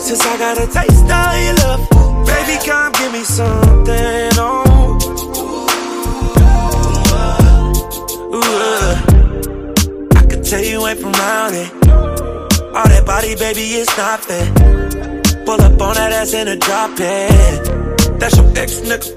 Since I got a taste of your love, baby, come give me something. Oh, ooh, uh. I could tell you ain't from around it. All that body, baby, it's not fair. Pull up on that ass in a drop it. That's your ex nigga.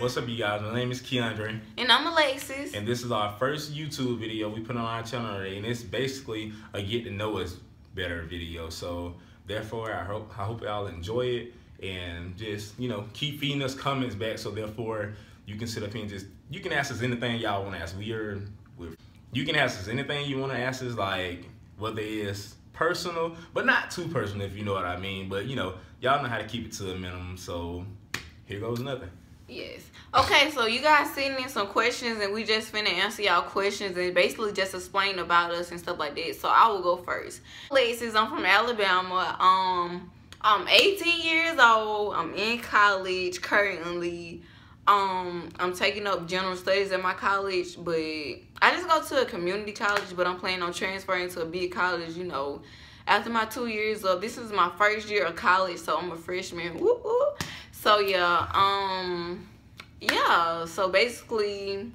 What's up, you guys? My name is Keandre. And I'm Alexis. And this is our first YouTube video we put on our channel today. And it's basically a get to know us better video. So, therefore, I hope, I hope y'all enjoy it. And just, you know, keep feeding us comments back. So, therefore, you can sit up here and just, you can ask us anything y'all want to ask. We are, with, you can ask us anything you want to ask us, like, whether it's personal, but not too personal, if you know what I mean. But, you know, y'all know how to keep it to a minimum. So, here goes nothing. Yes. Okay, so you guys sent in some questions and we just finna answer y'all questions and basically just explain about us and stuff like that. So I will go first. Alexis, I'm from Alabama. Um, I'm 18 years old. I'm in college currently. Um, I'm taking up general studies at my college, but I just go to a community college, but I'm planning on transferring to a big college, you know, after my two years of, this is my first year of college, so I'm a freshman. Woo -woo. So yeah, um, yeah. So basically,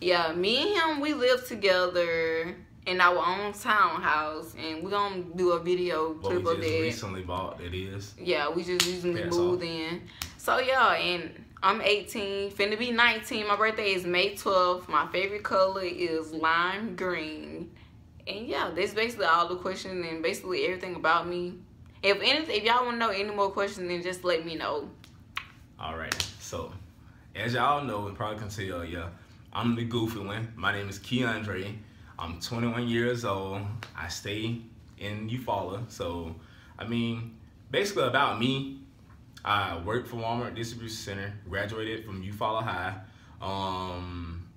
yeah, me and him we live together in our own townhouse, and we're gonna do a video clip we of just that. recently bought, it is. Yeah, we just recently moved in. So yeah, and I'm 18, finna be 19. My birthday is May 12th. My favorite color is lime green. And yeah, that's basically all the questions and basically everything about me. If anything, if y'all wanna know any more questions, then just let me know. All right. So, as y'all know, and probably can tell, yeah, I'm the goofy one. My name is Keandre. I'm 21 years old. I stay in Eufaula. So, I mean, basically about me, I work for Walmart Distribution Center. Graduated from Eufaula High. Um,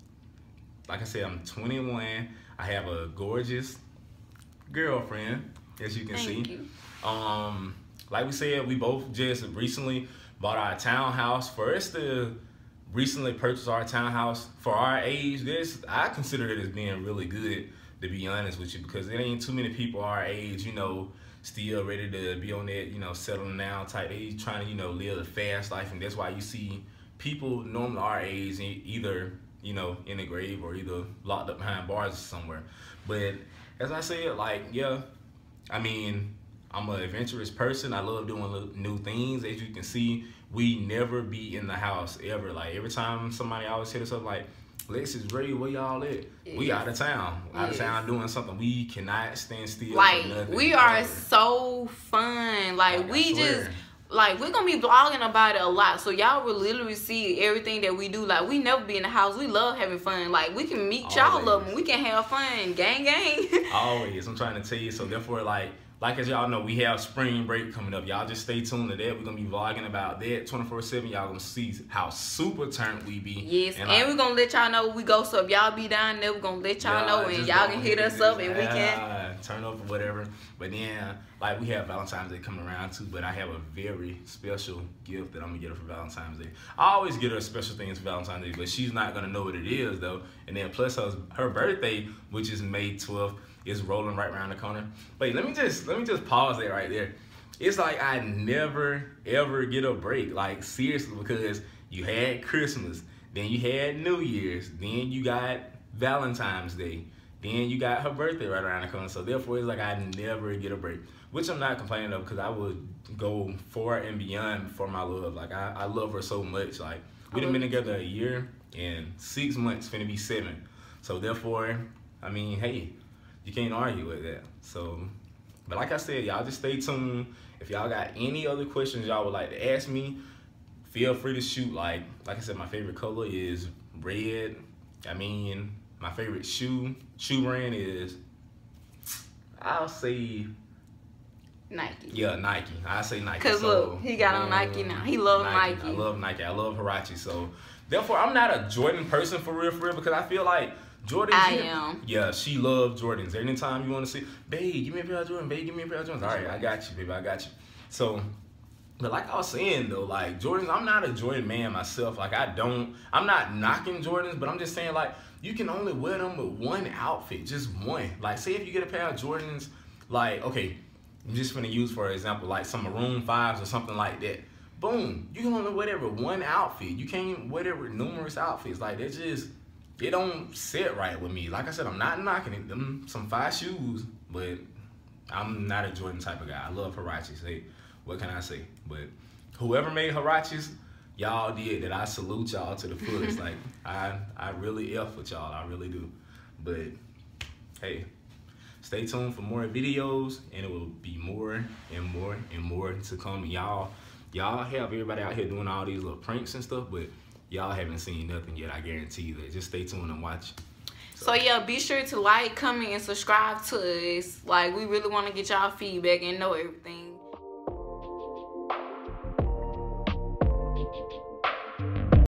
like I said, I'm 21. I have a gorgeous girlfriend, as you can Thank see. you. Um, like we said, we both just recently bought our townhouse. For us to recently purchase our townhouse for our age, this I consider it as being really good. To be honest with you, because there ain't too many people our age, you know, still ready to be on that, you know, settling down type. They trying to, you know, live a fast life, and that's why you see people normally our age either, you know, in the grave or either locked up behind bars somewhere. But as I said, like, yeah, I mean, I'm an adventurous person. I love doing new things. As you can see, we never be in the house ever. Like every time somebody always hit us up, like, Lexiss, Drey, where y'all at? We out of town. Out of Yes. town doing something. We cannot stand still. Like we are so fun. Like, Like, we just like we're gonna be vlogging about it a lot. So y'all will literally see everything that we do. Like we never be in the house. We love having fun. Like we can meet y'all up and we can have fun. Gang gang. Always. I'm trying to tell you. So therefore, like, like as y'all know, we have spring break coming up. Y'all just stay tuned to that. We're gonna be vlogging about that 24/7. Y'all gonna see how super turned we be. Yes, and, like, we're gonna let y'all know we go. So if y'all be down there, we're gonna let y'all know, and y'all can hit us up, and we can. turn up or whatever. But then, like we have Valentine's Day coming around too. But I have a very special gift that I'm gonna get her for Valentine's Day. I always get her special things for Valentine's Day, but she's not gonna know what it is though. And then plus her her birthday, which is May 12th, is rolling right around the corner. Wait, let me just let me just pause that right there. It's like I never ever get a break. Like seriously, because you had Christmas, then you had New Year's, then you got Valentine's Day. Then you got her birthday right around the corner. So therefore, it's like I never get a break, which I'm not complaining of because I would go far and beyond for my love. Like I, I love her so much. Like we done been together a year and six months, finna be seven. So therefore, I mean, hey, you can't argue with that. So, but like I said, y'all just stay tuned. If y'all got any other questions y'all would like to ask me, feel free to shoot. Like, like I said, my favorite color is red. I mean, my favorite shoe shoe brand is I'll say Nike. yeah Nike. I say Nike. Cause So, look, he got on Nike now. He love Nike. I love Nike. I love Huarache. So therefore, I'm not a Jordan person for real, for real, because I feel like Jordan. I am. Yeah, she loves Jordans. Anytime you want to see, babe, give me a pair of Jordans. Babe, give me a pair of Jordans. All right, I got you, baby. I got you. So. But like I was saying though, like Jordans, I'm not a Jordan man myself. Like I don't, I'm not knocking Jordans, but I'm just saying like you can only wear them with one outfit, just one. Like say if you get a pair of Jordans, like okay, I'm just gonna use for example like some maroon fives or something like that. Boom, you can only wear whatever one outfit. You can't whatever numerous outfits like that's Just it don't sit right with me. Like I said, I'm not knocking it. Them some five shoes, but I'm not a Jordan type of guy. I love Huaraches. Hey, what can I say? But whoever made Huaraches, y'all did that. I salute y'all to the fullest. like I, I really f with y'all. I really do. But hey, stay tuned for more videos, and it will be more and more and more to come. Y'all, y'all have everybody out here doing all these little pranks and stuff, but y'all haven't seen nothing yet. I guarantee you that. Just stay tuned and watch. So yeah, be sure to like, comment, and subscribe to us. Like we really want to get y'all feedback and know everything.